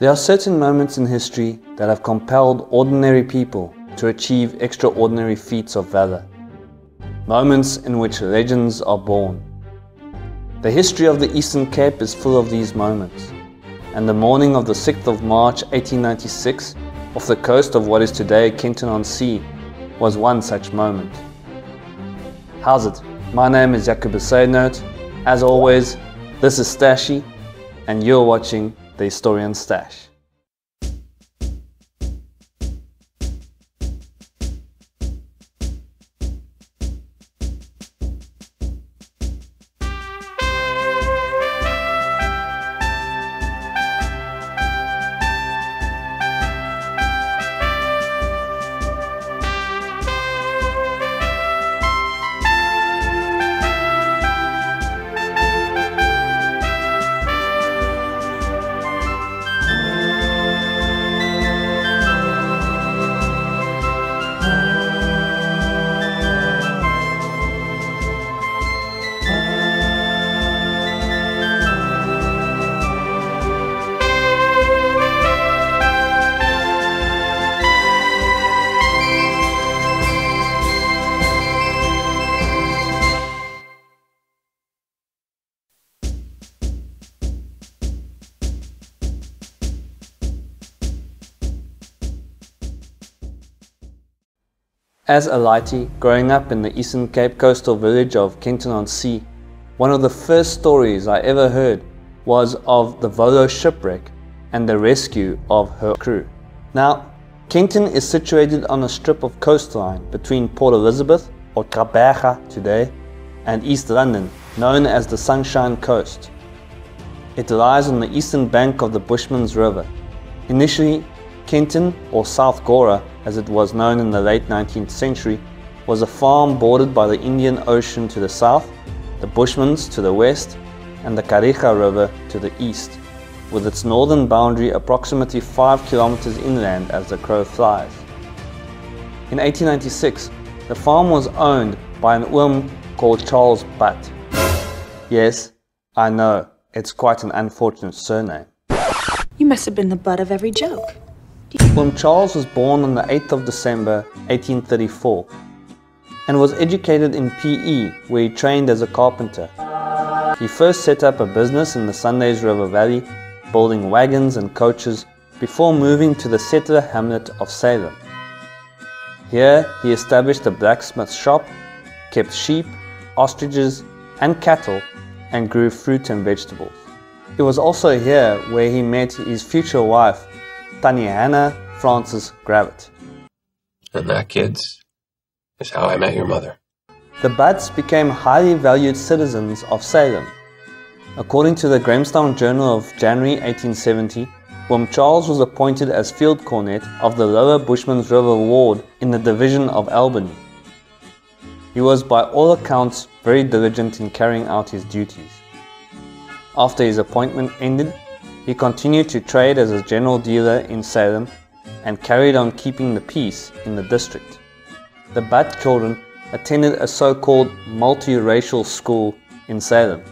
There are certain moments in history that have compelled ordinary people to achieve extraordinary feats of valor. Moments in which legends are born. The history of the Eastern Cape is full of these moments, and the morning of the 6th of March 1896, off the coast of what is today Kenton-on-Sea, was one such moment. How's it? My name is Jakub Besaidnout. As always, this is Stashy, and you're watching the Historian Stash. As a lighty growing up in the Eastern Cape coastal village of Kenton-on-Sea, one of the first stories I ever heard was of the Volo shipwreck and the rescue of her crew. Now, Kenton is situated on a strip of coastline between Port Elizabeth, or Gqeberha today, and East London, known as the Sunshine Coast. It lies on the eastern bank of the Bushmans River. Initially, Kenton, or South Gora as it was known in the late 19th century, was a farm bordered by the Indian Ocean to the south, the Bushmans to the west, and the Kariega River to the east, with its northern boundary approximately 5 kilometers inland as the crow flies. In 1896, the farm was owned by an oom called Charles Butt. Yes, I know, it's quite an unfortunate surname. You must have been the butt of every joke. Oom Charles was born on the 8th of December 1834 and was educated in PE where he trained as a carpenter. He first set up a business in the Sundays River Valley building wagons and coaches before moving to the settler hamlet of Salem. Here he established a blacksmith shop, kept sheep, ostriches and cattle and grew fruit and vegetables. It was also here where he met his future wife Tannie Hannah Frances Gravett. And that, kids, is how I met your mother. The Butts became highly valued citizens of Salem. According to the Grahamstown Journal of January 1870, Oom Charles was appointed as field cornet of the Lower Bushmans River Ward in the division of Albany. He was by all accounts very diligent in carrying out his duties. After his appointment ended, he continued to trade as a general dealer in Salem and carried on keeping the peace in the district. The Butt children attended a so-called multiracial school in Salem.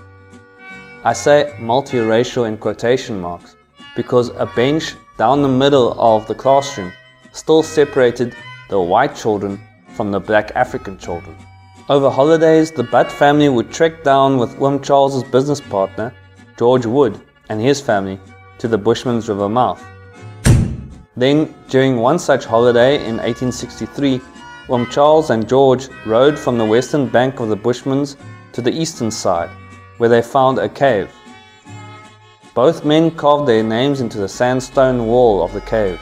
I say multiracial in quotation marks because a bench down the middle of the classroom still separated the white children from the black African children. Over holidays, the Butt family would trek down with Oom Charles's business partner, George Wood, and his family to the Bushmans River mouth. Then, during one such holiday in 1863, Oom Charles and George rode from the western bank of the Bushmans to the eastern side, where they found a cave. Both men carved their names into the sandstone wall of the cave.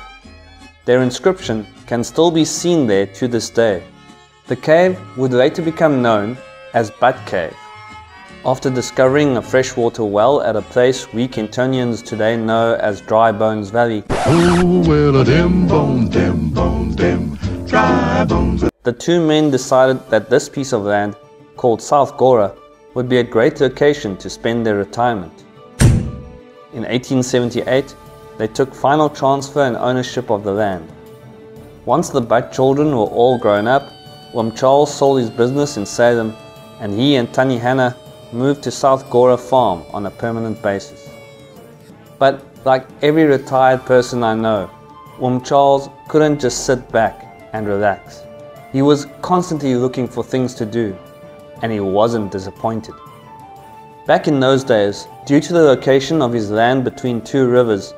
Their inscription can still be seen there to this day. The cave would later become known as Butt Cave. After discovering a freshwater well at a place we Kentonians today know as Dry Bones Valley, Oh, well, bone, bone, dry bones. the two men decided that this piece of land, called South Gora, would be a great location to spend their retirement. In 1878, they took final transfer and ownership of the land. Once the Butt children were all grown up, Oom Charles sold his business in Salem and he and Tannie Hannah moved to South Gora Farm on a permanent basis. But Like every retired person I know, Oom Charles couldn't just sit back and relax. He was constantly looking for things to do, and he wasn't disappointed. Back in those days, due to the location of his land between two rivers,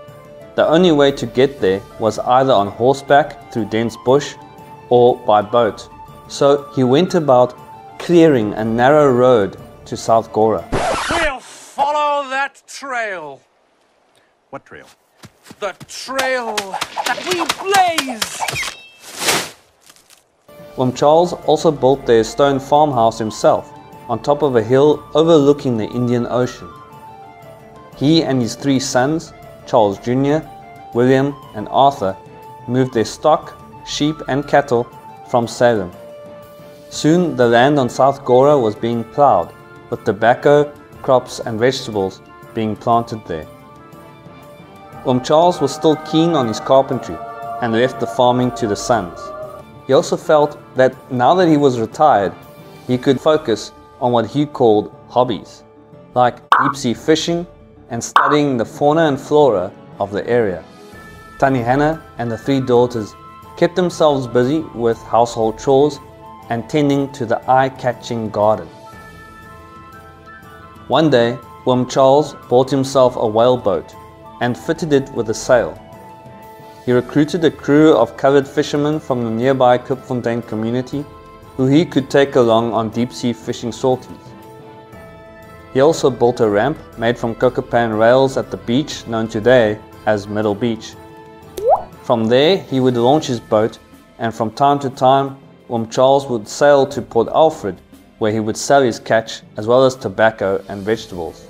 the only way to get there was either on horseback through dense bush or by boat. So he went about clearing a narrow road to South Gora. We'll follow that trail. What trail? The trail that we blaze. Oom Charles also built their stone farmhouse himself on top of a hill overlooking the Indian Ocean. He and his three sons, Charles Jr., William, and Arthur, moved their stock, sheep, and cattle from Salem. Soon the land on South Gora was being ploughed, with tobacco, crops, and vegetables being planted there. Oom Charles was still keen on his carpentry and left the farming to the sons. He also felt that now that he was retired, he could focus on what he called hobbies, like deep sea fishing and studying the fauna and flora of the area. Tannie Hannah and the three daughters kept themselves busy with household chores and tending to the eye-catching garden. One day, Oom Charles bought himself a whaleboat and fitted it with a sail. He recruited a crew of covered fishermen from the nearby Klipfontein community who he could take along on deep sea fishing sorties. He also built a ramp made from cocopan rails at the beach known today as Middle Beach. From there, he would launch his boat and from time to time, Oom Charles would sail to Port Alfred where he would sell his catch as well as tobacco and vegetables.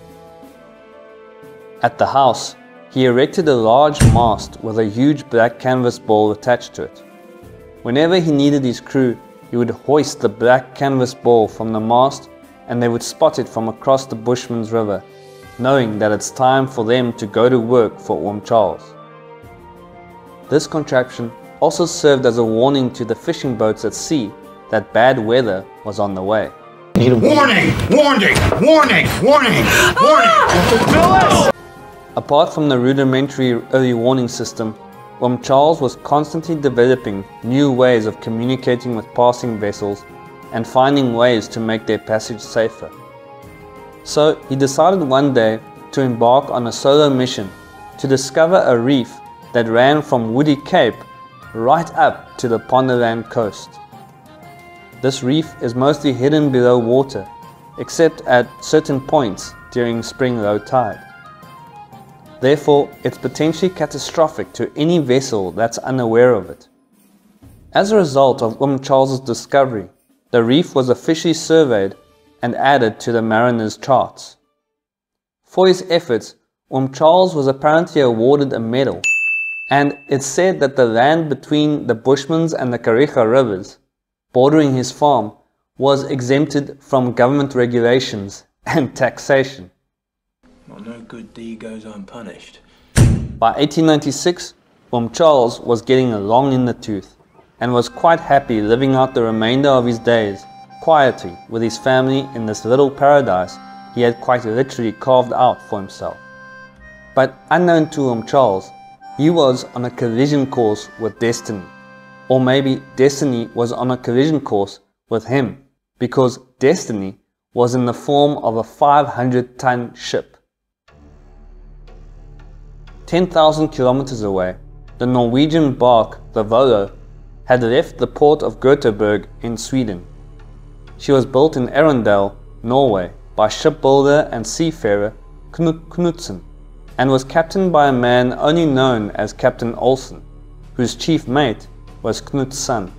At the house, he erected a large mast with a huge black canvas ball attached to it. Whenever he needed his crew, he would hoist the black canvas ball from the mast and they would spot it from across the Bushman's River, knowing that it's time for them to go to work for Oom Charles. This contraption also served as a warning to the fishing boats at sea that bad weather was on the way. Warning! Warning! Warning! Warning! Warning! Ah! Apart from the rudimentary early warning system, Oom Charles was constantly developing new ways of communicating with passing vessels and finding ways to make their passage safer. So he decided one day to embark on a solo mission to discover a reef that ran from Woody Cape right up to the Pondoland coast. This reef is mostly hidden below water, except at certain points during spring low tide. Therefore, it's potentially catastrophic to any vessel that's unaware of it. As a result of Oom Charles's discovery, the reef was officially surveyed and added to the mariner's charts. For his efforts, Oom Charles was apparently awarded a medal, and it's said that the land between the Bushmans and the Kariega rivers, bordering his farm, was exempted from government regulations and taxation. Well, no good deed goes unpunished. By 1896, Oom Charles was getting long in the tooth and was quite happy living out the remainder of his days quietly with his family in this little paradise he had quite literally carved out for himself. But unknown to Oom Charles, he was on a collision course with destiny. Or maybe destiny was on a collision course with him because destiny was in the form of a 500 ton ship. 10,000 kilometers away, the Norwegian bark, the Volo, had left the port of Göteborg in Sweden. She was built in Arendal, Norway, by shipbuilder and seafarer Knut Knutsen, and was captained by a man only known as Captain Olsen, whose chief mate was Knut's son.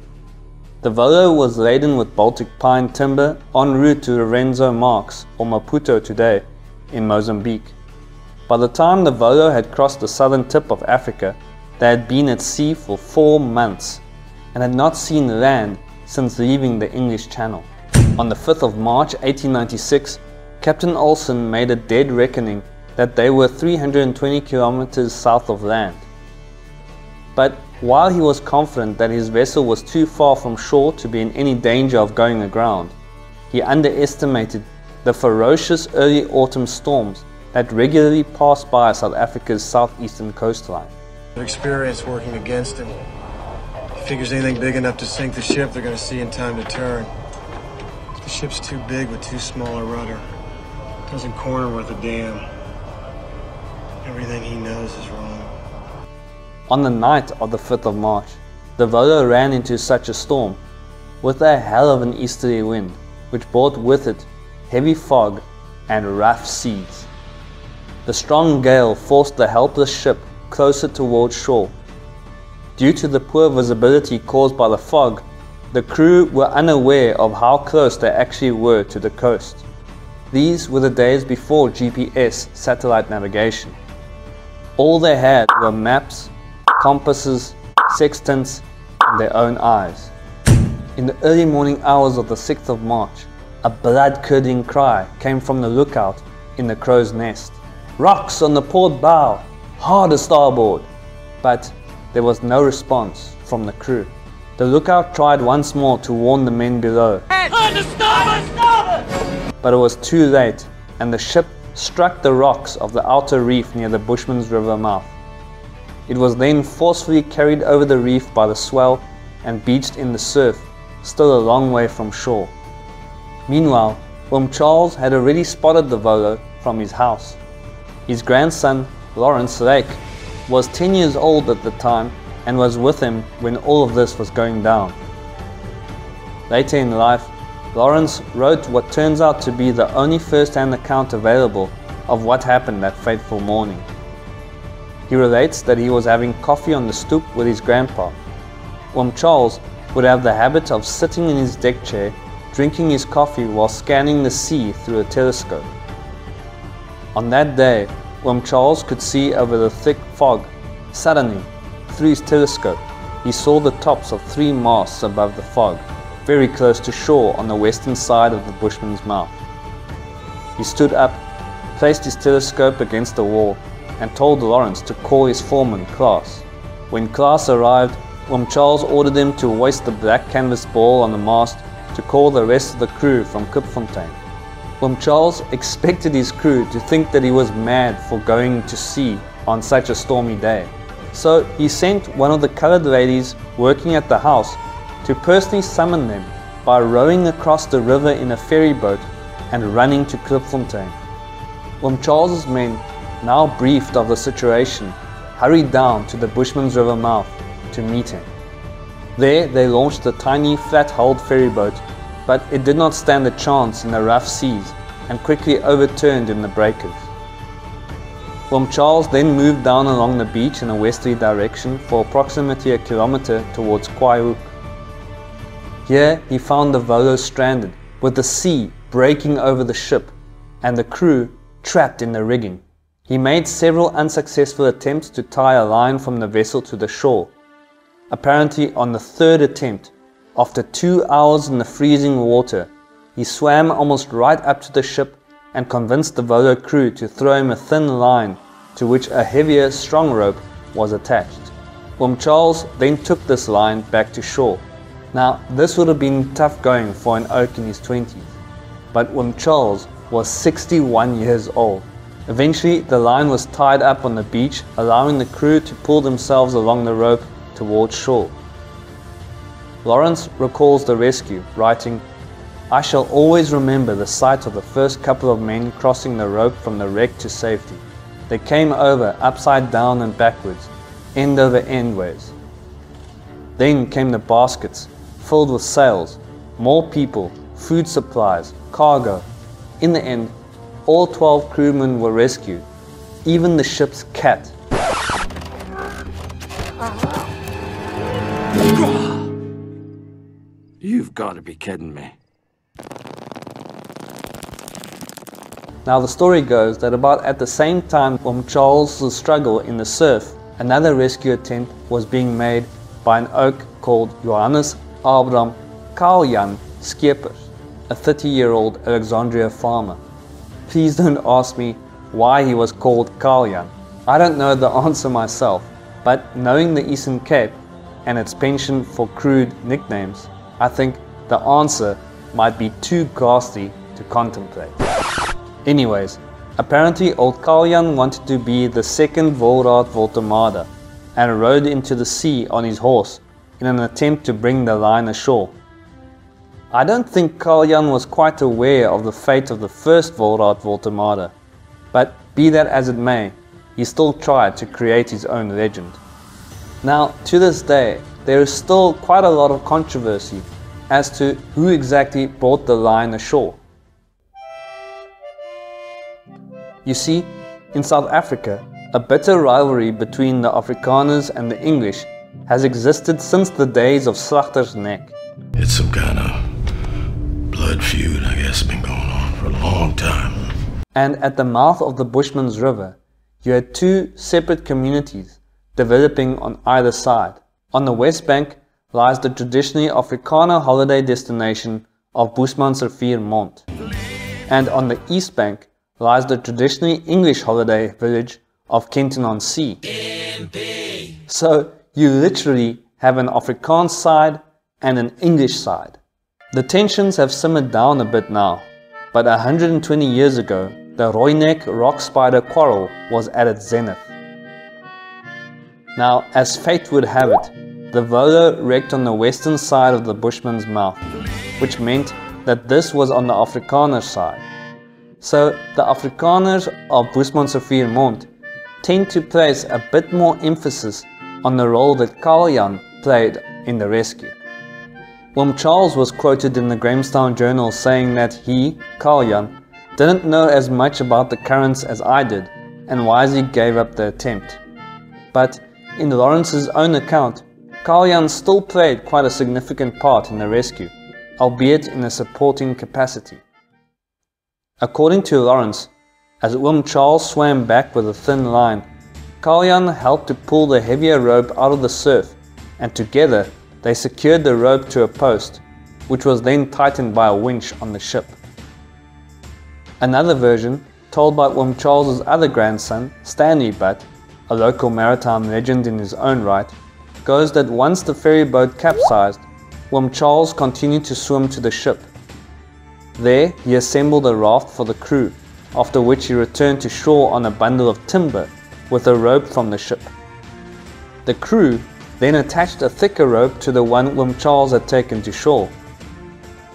The Volo was laden with Baltic pine timber en route to Lourenço Marques, or Maputo today, in Mozambique. By the time the Volo had crossed the southern tip of Africa, they had been at sea for four months and had not seen land since leaving the English Channel. On the 5th of March 1896, Captain Olsen made a dead reckoning that they were 320 kilometers south of land. But while he was confident that his vessel was too far from shore to be in any danger of going aground, he underestimated the ferocious early autumn storms that regularly passed by South Africa's southeastern coastline. Experience working against him. He figures anything big enough to sink the ship, they're gonna see in time to turn. The ship's too big with too small a rudder. Doesn't corner worth a damn. Everything he knows is wrong. On the night of the 5th of March, the Volo ran into such a storm, with a hell of an easterly wind, which brought with it heavy fog and rough seas. The strong gale forced the helpless ship closer towards shore. Due to the poor visibility caused by the fog, the crew were unaware of how close they actually were to the coast. These were the days before GPS satellite navigation. All they had were maps, compasses, sextants, and their own eyes. In the early morning hours of the 6th of March, a blood-curdling cry came from the lookout in the crow's nest. Rocks on the port bow, hard a starboard! But there was no response from the crew. The lookout tried once more to warn the men below. But it was too late, and the ship struck the rocks of the outer reef near the Bushman's River mouth. It was then forcefully carried over the reef by the swell and beached in the surf, still a long way from shore. Meanwhile, Willem Charles had already spotted the Volo from his house. His grandson, Lawrence Lake, was 10 years old at the time and was with him when all of this was going down. Later in life, Lawrence wrote what turns out to be the only first-hand account available of what happened that fateful morning. He relates that he was having coffee on the stoop with his grandpa. Willem Charles would have the habit of sitting in his deck chair, drinking his coffee while scanning the sea through a telescope. On that day, Willem Charles could see over the thick fog. Suddenly, through his telescope, he saw the tops of three masts above the fog, very close to shore on the western side of the Bushman's mouth. He stood up, placed his telescope against the wall, and told Lawrence to call his foreman, Klaas. When Klaas arrived, Willem Charles ordered him to hoist the black canvas ball on the mast to call the rest of the crew from Klipfontein. Willem Charles expected his crew to think that he was mad for going to sea on such a stormy day. So he sent one of the colored ladies working at the house to personally summon them by rowing across the river in a ferry boat and running to Klipfontein. Willem Charles's men, now briefed of the situation, hurried down to the Bushman's River mouth to meet him. There they launched the tiny flat-hulled ferry boat, but it did not stand a chance in the rough seas and quickly overturned in the breakers. Willem Charles then moved down along the beach in a westerly direction for approximately a kilometer towards Kwaaihoek. Here he found the Volo stranded, with the sea breaking over the ship and the crew trapped in the rigging. He made several unsuccessful attempts to tie a line from the vessel to the shore. Apparently on the third attempt, after two hours in the freezing water, he swam almost right up to the ship and convinced the Volo crew to throw him a thin line to which a heavier strong rope was attached. Willem Charles then took this line back to shore. Now this would have been tough going for an oke in his 20s, but Willem Charles was 61 years old. Eventually the line was tied up on the beach, allowing the crew to pull themselves along the rope towards shore. Lawrence recalls the rescue, writing, I shall always remember the sight of the first couple of men crossing the rope from the wreck to safety. They came over upside down and backwards, end over endways. Then came the baskets, filled with sails, more people, food supplies, cargo. In the end, all 12 crewmen were rescued, even the ship's cat. You've got to be kidding me. Now the story goes that about at the same time from Charles' struggle in the surf, another rescue attempt was being made by an oke called Johannes Abraham Kaljan Scheepers, a 30-year-old Alexandria farmer. Please don't ask me why he was called Kalyan. I don't know the answer myself, but knowing the Eastern Cape and its penchant for crude nicknames, I think the answer might be too ghastly to contemplate. Anyways, Apparently, old Carl-Jan wanted to be the second Wolraad Woltemade and rode into the sea on his horse in an attempt to bring the line ashore. I don't think Carl-Jan was quite aware of the fate of the first Wolraad Woltemade, but be that as it may, he still tried to create his own legend. Now, to this day, there is still quite a lot of controversy as to who exactly brought the lion ashore. You see, in South Africa, a bitter rivalry between the Afrikaners and the English has existed since the days of Slagter's Neck. It's some kind of blood feud, I guess, been going on for a long time. And at the mouth of the Bushman's River, you had two separate communities developing on either side. On the west bank lies the traditionally Afrikaner holiday destination of Bushmans Bushmansriviermond. And on the east bank lies the traditionally English holiday village of Kenton on Sea. So you literally have an Afrikaans side and an English side. The tensions have simmered down a bit now, but 120 years ago, the Rooinek rock spider quarrel was at its zenith. Now, as fate would have it, the Volo wrecked on the western side of the Bushman's mouth, which meant that this was on the Afrikaner side. So the Afrikaners of Bushmansriviermond tend to place a bit more emphasis on the role that Carl-Jan played in the rescue. Willem Charles was quoted in the Grahamstown Journal saying that he, Carl-Jan, didn't know as much about the currents as I did and wisely gave up the attempt. But in Lawrence's own account, Carl-Jan still played quite a significant part in the rescue, albeit in a supporting capacity. According to Lawrence, as Willem Charles swam back with a thin line, Carl-Jan helped to pull the heavier rope out of the surf and together they secured the rope to a post, which was then tightened by a winch on the ship. Another version, told by Willem Charles's other grandson, Stanley Butt, a local maritime legend in his own right, goes that once the ferry boat capsized, Willem Charles continued to swim to the ship. There, he assembled a raft for the crew, after which he returned to shore on a bundle of timber with a rope from the ship. The crew then attached a thicker rope to the one Willem Charles had taken to shore.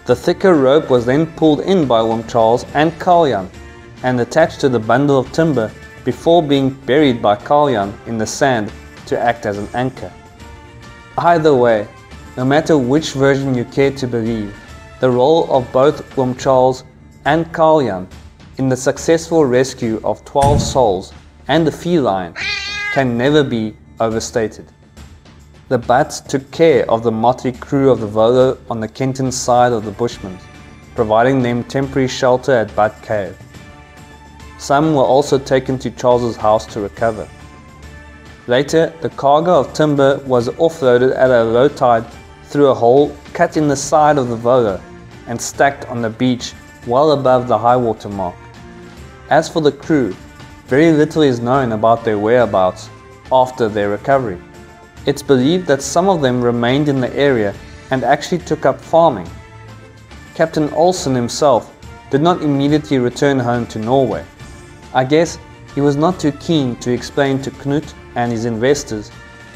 The thicker rope was then pulled in by Willem Charles and Carl-Jan and attached to the bundle of timber before being buried by Carl-Jan in the sand to act as an anchor. Either way, no matter which version you care to believe, the role of both Willem Charles and Carl-Jan in the successful rescue of 12 souls and the feline can never be overstated. The Butts took care of the motley crew of the Volo on the Kenton side of the Bushmans, providing them temporary shelter at Butt Cave. Some were also taken to Charles's house to recover. Later, the cargo of timber was offloaded at a low tide through a hole cut in the side of the Volo and stacked on the beach well above the high water mark. As for the crew, very little is known about their whereabouts after their recovery. It's believed that some of them remained in the area and actually took up farming. Captain Olsen himself did not immediately return home to Norway. I guess he was not too keen to explain to Knut and his investors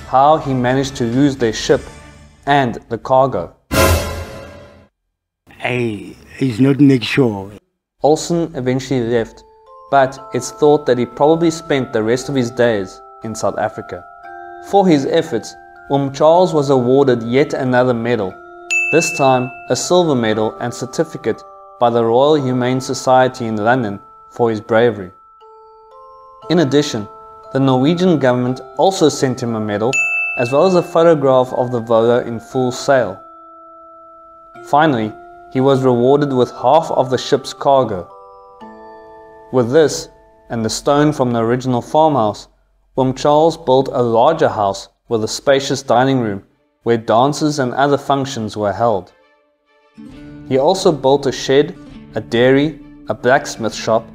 how he managed to lose their ship and the cargo. I is not make sure. Olsen eventually left, but it's thought that he probably spent the rest of his days in South Africa. For his efforts, Um Charles was awarded yet another medal, this time a silver medal and certificate by the Royal Humane Society in London for his bravery. In addition, the Norwegian government also sent him a medal as well as a photograph of the Volo in full sail. Finally, he was rewarded with half of the ship's cargo. With this, and the stone from the original farmhouse, Willem Charles built a larger house with a spacious dining room where dances and other functions were held. He also built a shed, a dairy, a blacksmith shop,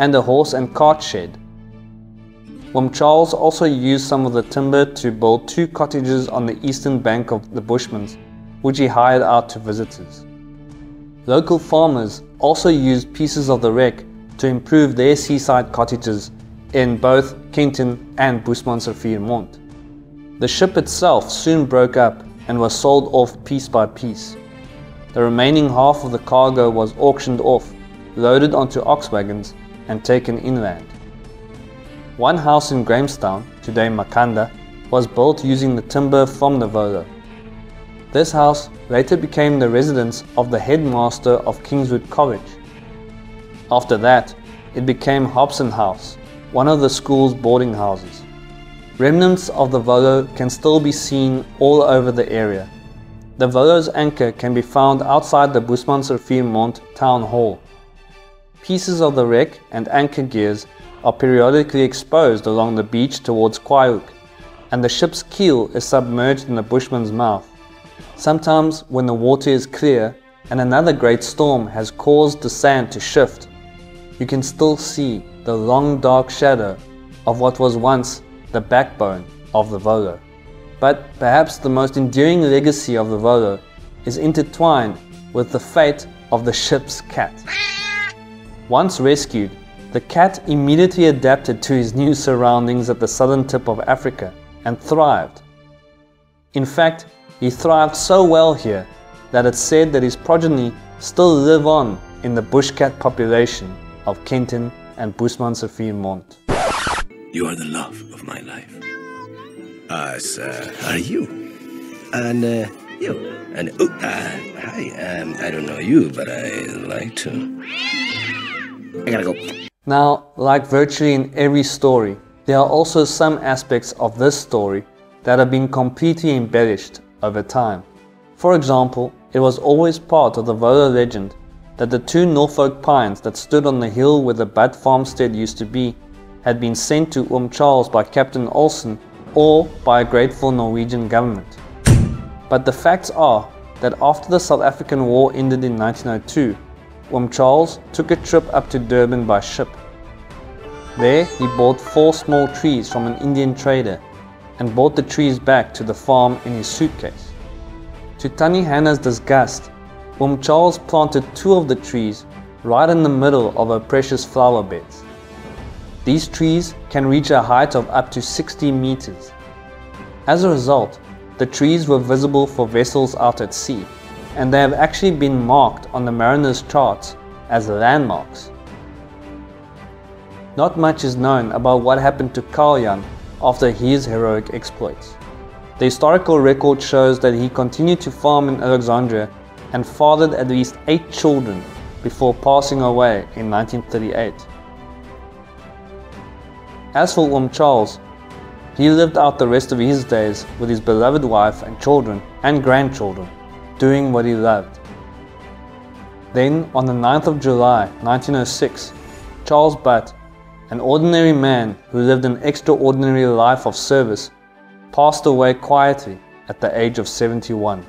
and a horse and cart shed. Willem Charles also used some of the timber to build two cottages on the eastern bank of the Bushmans, which he hired out to visitors. Local farmers also used pieces of the wreck to improve their seaside cottages in both Kenton and Bushmansriviermond. The ship itself soon broke up and was sold off piece by piece. The remaining half of the cargo was auctioned off, loaded onto ox wagons, and taken inland. One house in Grahamstown, today Makhanda, was built using the timber from the Volo. This house later became the residence of the headmaster of Kingswood College. After that, it became Hobson House, one of the school's boarding houses. Remnants of the Volo can still be seen all over the area. The Volo's anchor can be found outside the Bushmansriviermond town hall. Pieces of the wreck and anchor gears are periodically exposed along the beach towards Kwaaihoek, and the ship's keel is submerged in the Bushman's mouth. Sometimes when the water is clear and another great storm has caused the sand to shift, you can still see the long dark shadow of what was once the backbone of the Volo. But perhaps the most enduring legacy of the Volo is intertwined with the fate of the ship's cat. Once rescued, the cat immediately adapted to his new surroundings at the southern tip of Africa and thrived. In fact, he thrived so well here that it's said that his progeny still live on in the bushcat population of Kenton and Bushmansriviermond. You are the love of my life. As uh, are you. And uh, you. And oh, uh, hi. Um, I don't know you, but I like to. I gotta go. Now, like virtually in every story, there are also some aspects of this story that have been completely embellished over time. For example, it was always part of the Volo legend that the two Norfolk pines that stood on the hill where the Butt farmstead used to be had been sent to Oom Charles by Captain Olsen or by a grateful Norwegian government. But the facts are that after the South African War ended in 1902, Oom Charles took a trip up to Durban by ship. There he bought four small trees from an Indian trader and brought the trees back to the farm in his suitcase. To Tannie Hannah's disgust, Oom Charles planted two of the trees right in the middle of her precious flower beds. These trees can reach a height of up to 60 meters. As a result, the trees were visible for vessels out at sea, and they have actually been marked on the mariner's charts as landmarks. Not much is known about what happened to Carl Jan after his heroic exploits. The historical record shows that he continued to farm in Alexandria and fathered at least eight children before passing away in 1938. As for Oom Charles, he lived out the rest of his days with his beloved wife and children and grandchildren, doing what he loved. Then, on the 9th of July 1906, Charles Butt, an ordinary man who lived an extraordinary life of service, passed away quietly at the age of 71.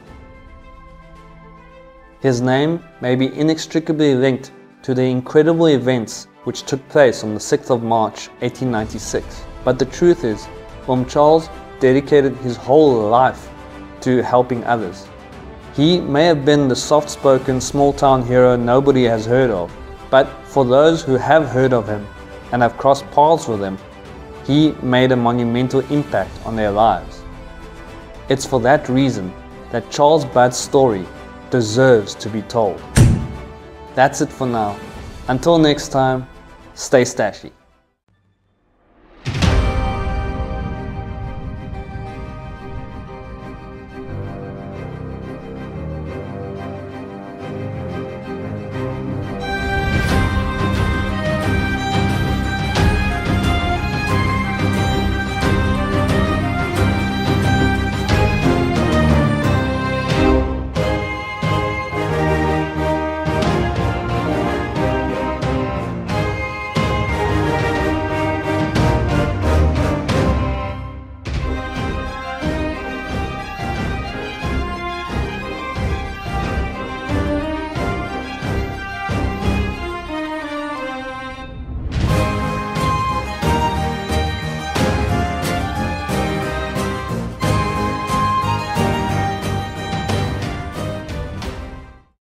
His name may be inextricably linked to the incredible events which took place on the 6th of March 1896. But the truth is, Oom Charles dedicated his whole life to helping others. He may have been the soft-spoken small-town hero nobody has heard of, but for those who have heard of him and have crossed paths with him, he made a monumental impact on their lives. It's for that reason that Charles Butt's story deserves to be told. That's it for now. Until next time, stay stashy.